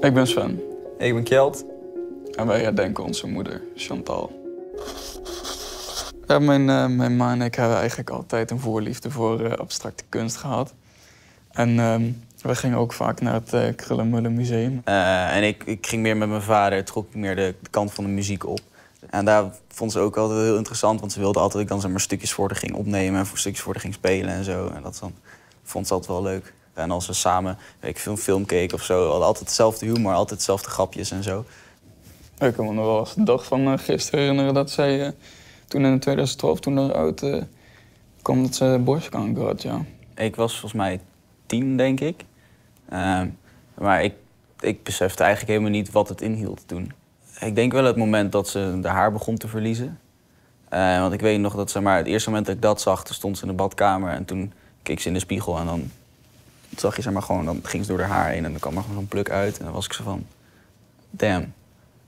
Ik ben Sven Ik ben Kjeld. en wij herdenken onze moeder, Chantal. Ja, mijn, eh, mijn ma en ik hebben eigenlijk altijd een voorliefde voor eh, abstracte kunst gehad. En ehm, we gingen ook vaak naar het uh, Krullenmullen Museum. Eh, en ik, ik ging meer met mijn vader, trok ik meer de, de kant van de muziek op. En daar vond ze ook altijd heel interessant, want ze wilde altijd dat ik dan zeg maar, stukjes voor haar ging opnemen en voor stukjes voor haar ging spelen en zo. En dat dan, vond ze altijd wel leuk. En als we samen weet ik, veel film keken of zo, we hadden altijd hetzelfde humor, altijd hetzelfde grapjes en zo. Ik kan me nog wel eens de dag van eh, gisteren herinneren dat zij eh, toen in 2012, toen eruit eh kwam dat ze borstkanker had, ja. Ik was volgens mij tien, denk ik. Ehm, maar ik, ik besefte eigenlijk helemaal niet wat het inhield toen. Ik denk wel het moment dat ze de haar begon te verliezen. Eh, want ik weet nog dat zeg maar, het eerste moment dat ik dat zag, toen stond ze in de badkamer en toen keek ze in de spiegel en dan zag je zeg maar gewoon, dan ging ze door haar heen en dan kwam er gewoon zo'n pluk uit. En dan was ik zo van, damn,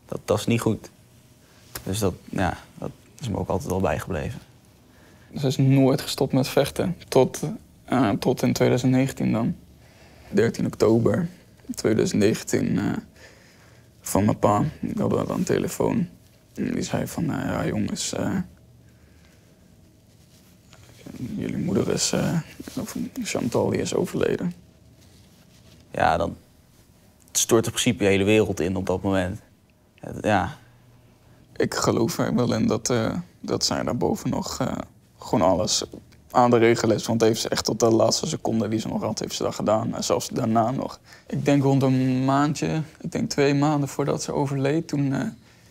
dat, dat is niet goed. Dus dat, ja, dat is me ook altijd wel bijgebleven. Ze is nooit gestopt met vechten. Tot, eh, tot in 2019 dan. 13 oktober 2019 eh, van mijn pa. Ik had wel een telefoon. Die zei van, eh, ja jongens, jullie moeder is, eh, of Chantal, die is overleden. Ja, dan stort in principe je hele wereld in op dat moment. Ja, Ik geloof er wel in dat, eh, dat zij daarboven nog eh, gewoon alles aan de regel is. Want heeft ze echt tot de laatste seconde die ze nog had, heeft ze dat gedaan. En zelfs daarna nog. Ik denk rond een maandje, ik denk twee maanden voordat ze overleed. Toen,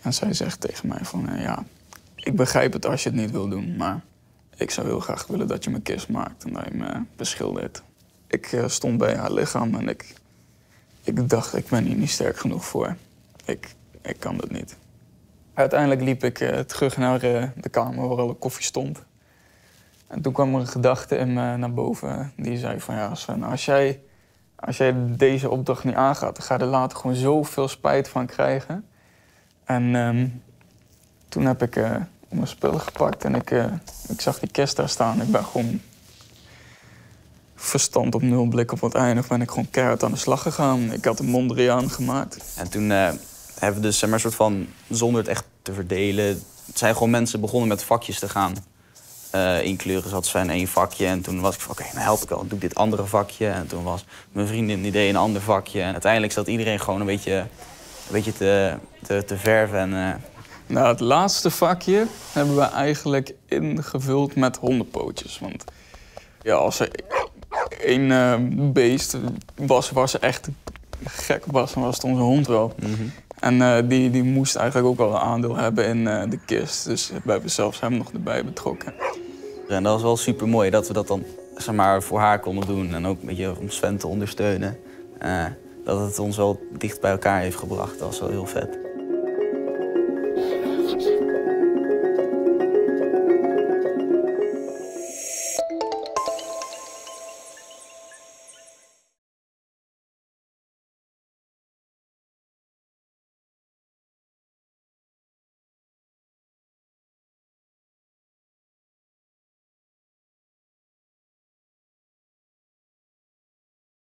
en zij zegt tegen mij van, ja, ik begrijp het als je het niet wil doen. Maar ik zou heel graag willen dat je me kist maakt en dat je me beschildert. Ik eh, stond bij haar lichaam en ik, ik dacht, ik ben hier niet sterk genoeg voor. Ik, ik kan dat niet. Uiteindelijk liep ik eh, terug naar eh, de kamer waar alle koffie stond. En toen kwam er een gedachte in me naar boven. Die zei van ja Sven, als jij, als jij deze opdracht niet aangaat... dan ga je er later gewoon zoveel spijt van krijgen. En ehm, toen heb ik mijn spullen gepakt en ik, eh, ik zag die kist daar staan. Ik ben gewoon verstand op nul, blik op het einde. ben ik gewoon keihard aan de slag gegaan. Ik had een Mondriaan gemaakt. En toen eh, hebben we dus een soort van, zonder het echt te verdelen, zijn gewoon mensen begonnen met vakjes te gaan eh inkleuren. Zat Sven één vakje en toen was ik van, oké, nou help ik dan doe ik dit andere vakje. En toen was mijn vriendin die deed een ander vakje. En uiteindelijk zat iedereen gewoon een beetje, een beetje te, te, te verven. En, Nou, het laatste vakje hebben we eigenlijk ingevuld met hondenpootjes. Want ja, als er één eh, beest was, was echt gek was, dan was het onze hond wel. En eh, die, die moest eigenlijk ook wel een aandeel hebben in eh, de kist. Dus we hebben zelfs hem nog erbij betrokken. en dat was wel super mooi dat we dat dan zeg maar, voor haar konden doen. En ook een beetje om Sven te ondersteunen. Dat het ons wel dicht bij elkaar heeft gebracht. Dat was wel heel vet.